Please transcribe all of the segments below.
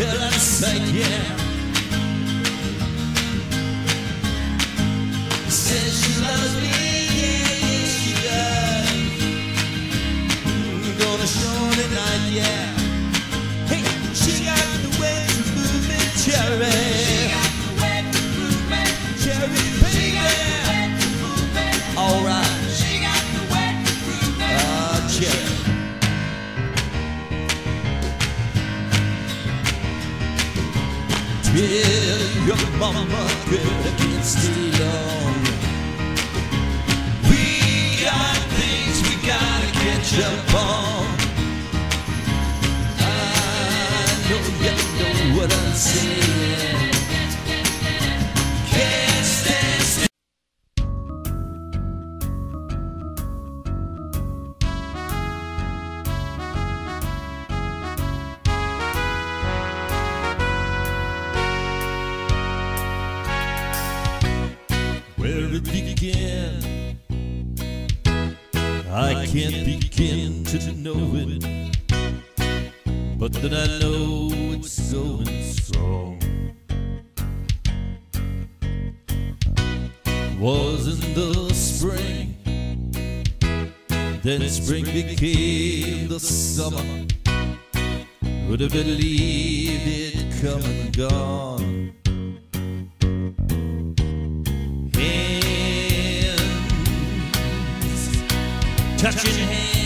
inside, yeah. Says she loves Tell your mama, girl, I can't stay long. We got things we gotta catch up on. I know you know what I'm saying. Began, I can't begin to know it, but then I know it's going strong. Was in the spring, then spring became the summer. Would have believed it come and gone. Touching. hands,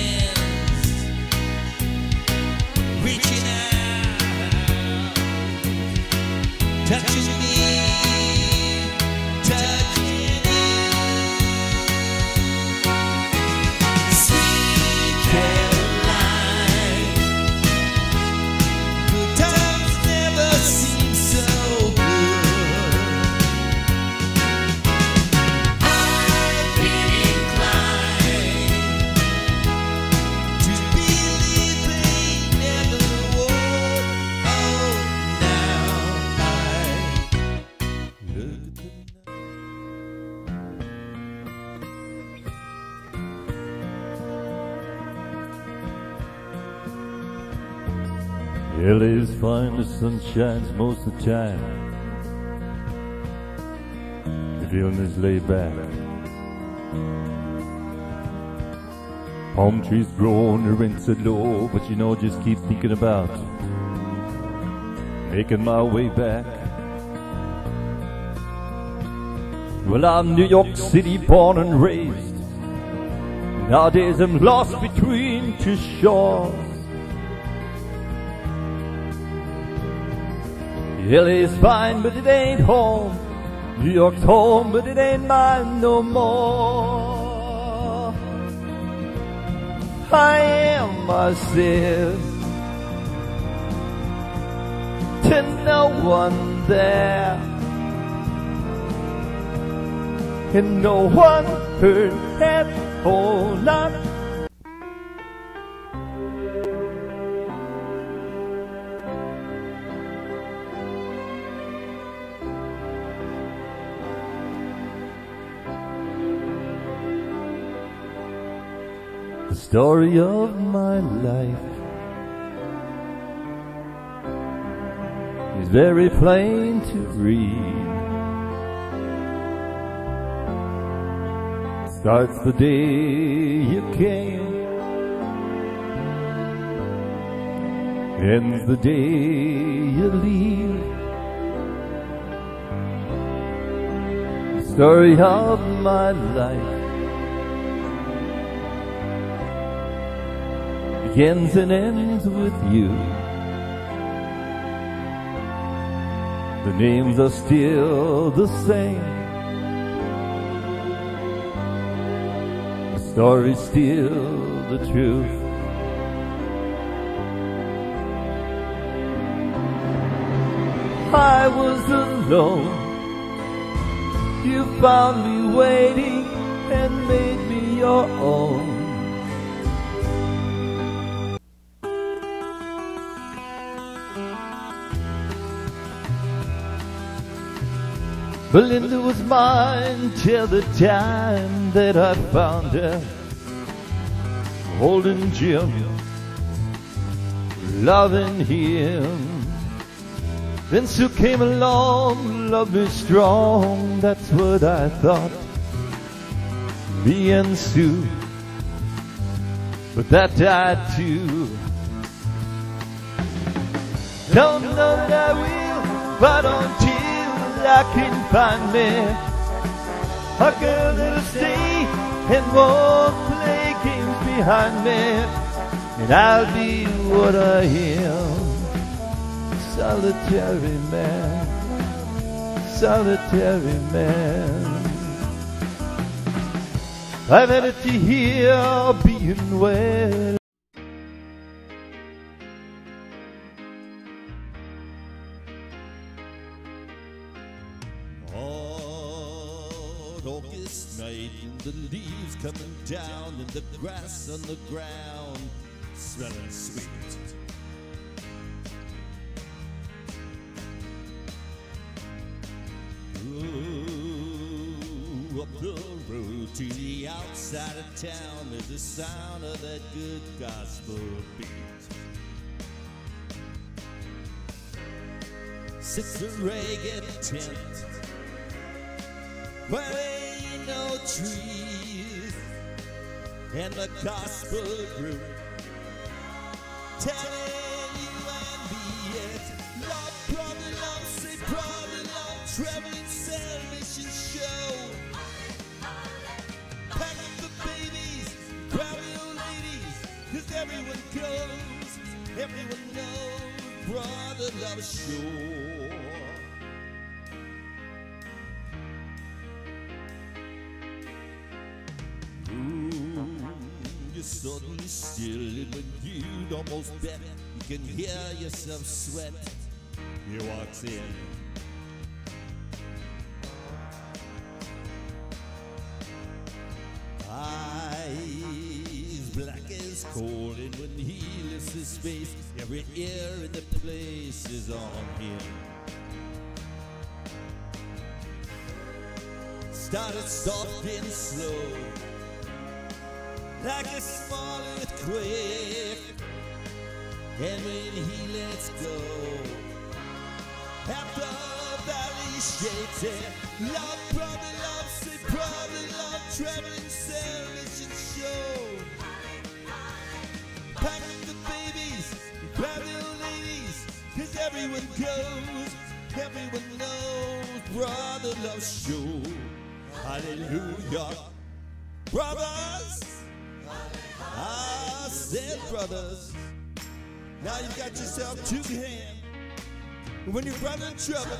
LA's fine, the sun shines most of the time. The feeling is laid back. Palm trees grow and the rents low, but you know, just keep thinking about making my way back. Well, I'm New York City born and raised. Nowadays I'm lost between two shores. LA's fine, but it ain't home. New York's home, but it ain't mine no more. I am myself to no one there, and no one heard that whole lot. Story of my life is very plain to read. Starts the day you came, ends the day you leave. Story of my life begins and ends with you. The names are still the same. The story's still the truth. I was alone. You found me waiting and made me your own. Belinda was mine till the time that I found her holding Jim, loving him. Then Sue came along, loved me strong, that's what I thought. Me and Sue, but that died too. Don't know that I will, but until I can find me a girl that'll stay and won't play games behind me, and I'll be what I am, solitary man, solitary man. I've had it to hear being well. August night and the leaves coming down and the grass on the ground smelling sweet. Ooh, up the road to the outside of town there's the sound of that good gospel beat. Sits a reggae tent where ain't no trees and the gospel group telling you and me it's love, brother, love, say brother, love, traveling salvation show. Pack up the babies, grab old ladies, cause everyone goes, everyone knows, brother, love show. Suddenly still, and when you'd almost bet, you can hear yourself sweat. He walks in. Eyes black as coal, and when he lifts his face, every ear in the place is on him. Started soft and slow like a small earthquake. And when he lets go, after the valley shakes it, love, brother, love, say brother, love, traveling salvation show. Pack up the babies, grab the ladies, cause everyone goes, everyone knows, brother, love show. Hallelujah. Brothers, Brothers, now you've got yourself two hands. When your brother in trouble,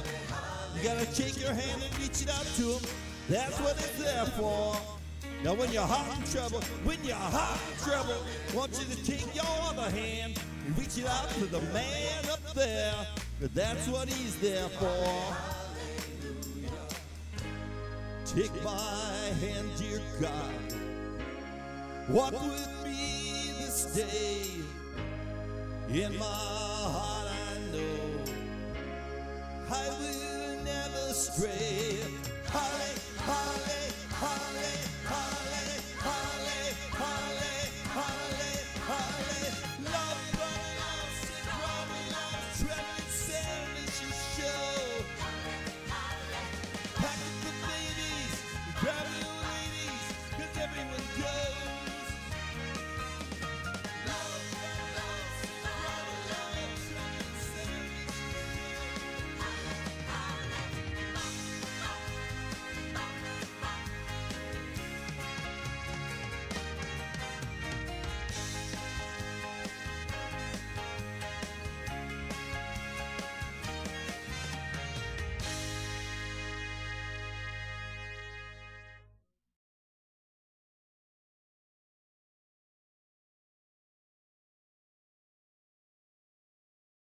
you gotta take your hand and reach it out to him. That's what it's there for. Now when you're hot in trouble, when you're hot in trouble, want you to take your other hand and reach it out to the man up there. 'cause that's what he's there for. Take my hand, dear God. Walk with me day. In my heart, I know I will never stray.